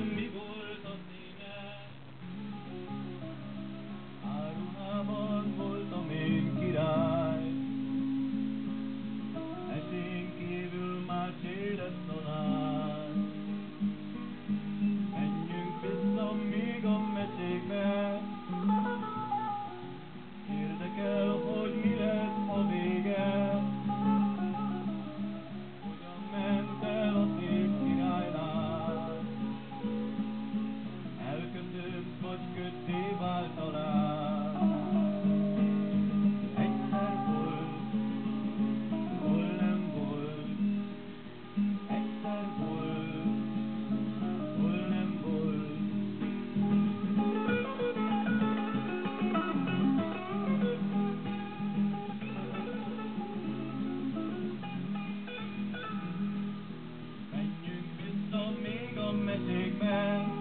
mi. man.